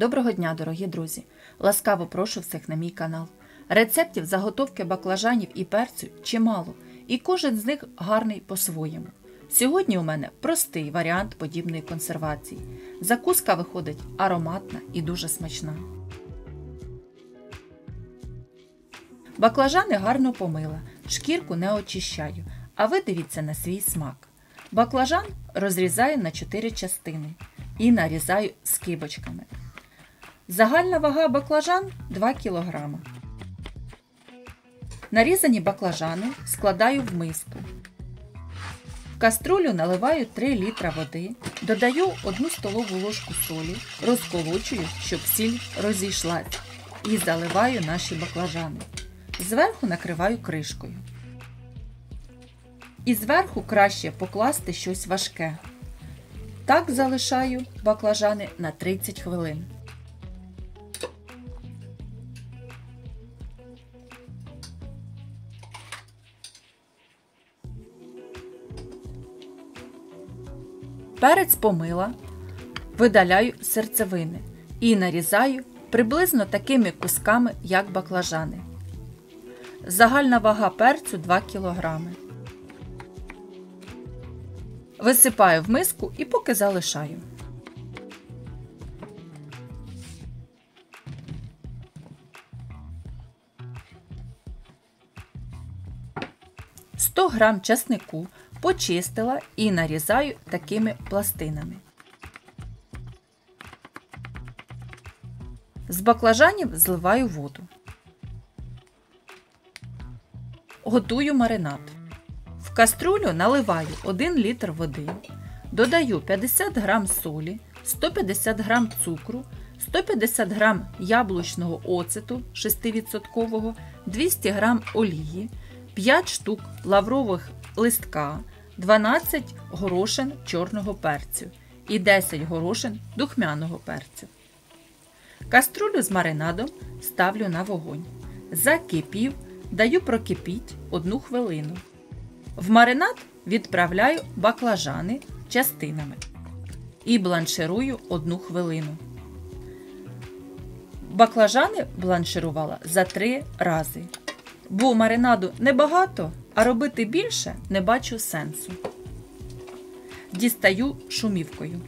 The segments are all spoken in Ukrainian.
Доброго дня, дорогі друзі! Ласкаво прошу всіх на мій канал. Рецептів заготовки баклажанів і перцю чимало, і кожен з них гарний по-своєму. Сьогодні у мене простий варіант подібної консервації. Закуска виходить ароматна і дуже смачна. Баклажани гарно помила, шкірку не очищаю, а ви дивіться на свій смак. Баклажан розрізаю на 4 частини і нарізаю скибочками. Загальна вага баклажан 2 кг. Нарізані баклажани складаю в миску. В каструлю наливаю 3 літра води, додаю 1 столову ложку солі, розколочую, щоб сіль розійшлась, і заливаю наші баклажани. Зверху накриваю кришкою. І зверху краще покласти щось важке. Так залишаю баклажани на 30 хвилин. Перець помила, видаляю серцевини і нарізаю приблизно такими кусками, як баклажани. Загальна вага перцю 2 кг. Висипаю в миску і поки залишаю. Сто грам часнику почистила і нарізаю такими пластинами. З баклажанів зливаю воду. Готую маринад. В каструлю наливаю 1 літр води, додаю 50 г солі, 150 г цукру, 150 г яблучного оцету 6%, 200 г олії, 5 штук лаврових листка, 12 горошин чорного перцю і 10 горошин духмяного перцю. Каструлю з маринадом ставлю на вогонь. Закипів, даю прокипіть 1 хвилину. В маринад відправляю баклажани частинами і бланширую 1 хвилину. Баклажани бланширувала за 3 рази. Бо маринаду небагато, а робити більше не бачу сенсу. Дістаю шумівкою.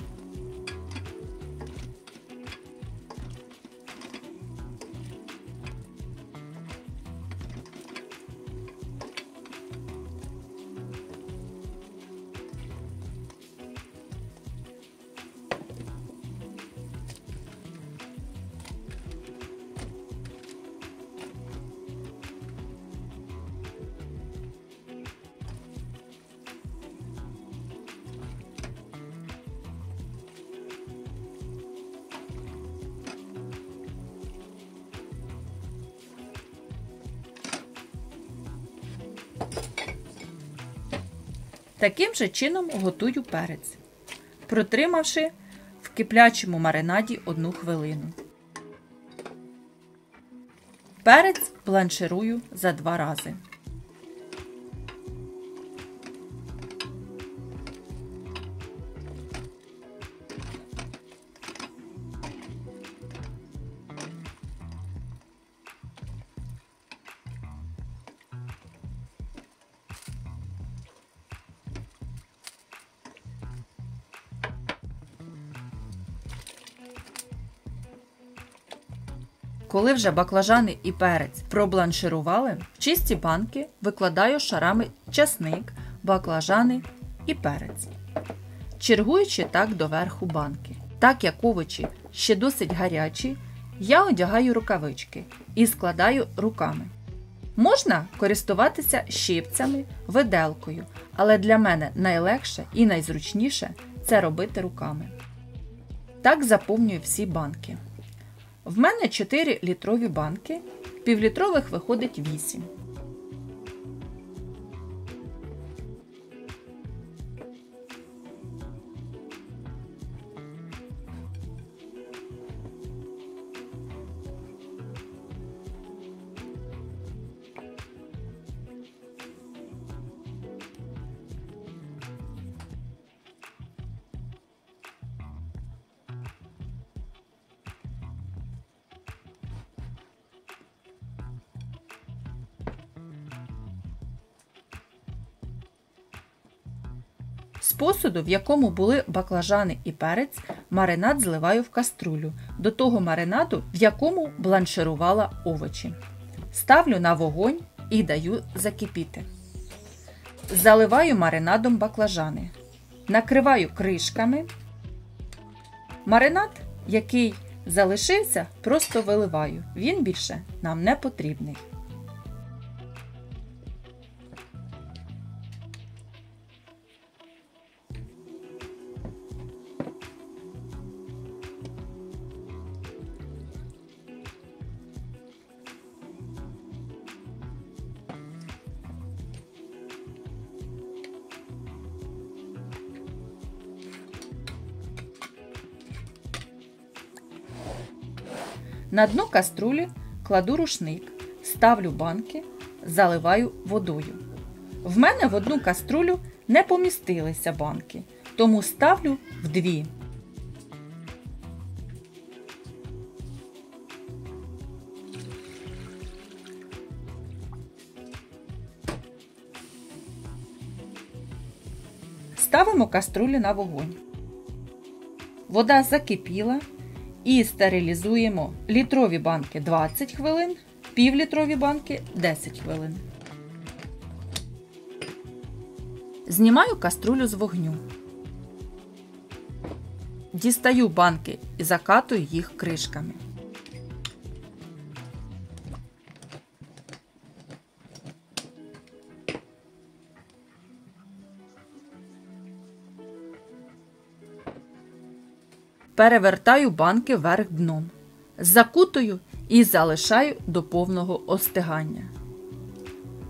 Таким же чином готую перець, протримавши в киплячому маринаді 1 хвилину. Перець бланширую за два рази. Коли вже баклажани і перець пробланширували, в чисті банки викладаю шарами часник, баклажани і перець, чергуючи так до верху банки. Так як овочі ще досить гарячі, я одягаю рукавички і складаю руками. Можна користуватися щипцями, виделкою, але для мене найлегше і найзручніше це робити руками. Так заповнюю всі банки. В мене 4 літрові банки, півлітрових виходить 8. З посуду, в якому були баклажани і перець, маринад зливаю в каструлю, до того маринаду, в якому бланширувала овочі. Ставлю на вогонь і даю закипіти. Заливаю маринадом баклажани. Накриваю кришками. Маринад, який залишився, просто виливаю. Він більше нам не потрібний. На дно каструлі кладу рушник, ставлю банки, заливаю водою. В мене в одну каструлю не помістилися банки, тому ставлю в дві. Ставимо каструлю на вогонь. Вода закипіла і стерилізуємо літрові банки 20 хвилин, півлітрові банки 10 хвилин. Знімаю каструлю з вогню. Дістаю банки і закатую їх кришками. Перевертаю банки вверх дном. Закутую і залишаю до повного остигання.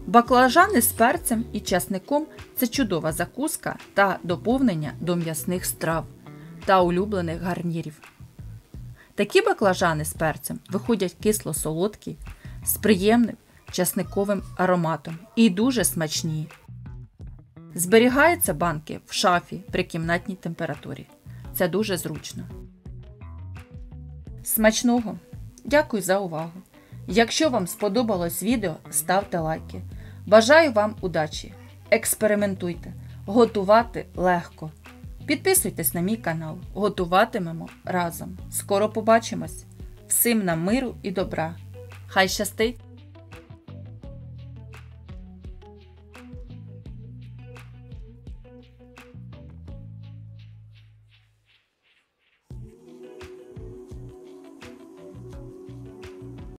Баклажани з перцем і часником це чудова закуска та доповнення до м'ясних страв та улюблених гарнірів. Такі баклажани з перцем виходять кисло-солодкі, з приємним часниковим ароматом і дуже смачні. Зберігаються банки в шафі при кімнатній температурі. Це дуже зручно. Смачного! Дякую за увагу! Якщо вам сподобалось відео, ставте лайки. Бажаю вам удачі! Експериментуйте! Готувати легко! Підписуйтесь на мій канал, готуватимемо разом. Скоро побачимось! Всім нам миру і добра! Хай щастить!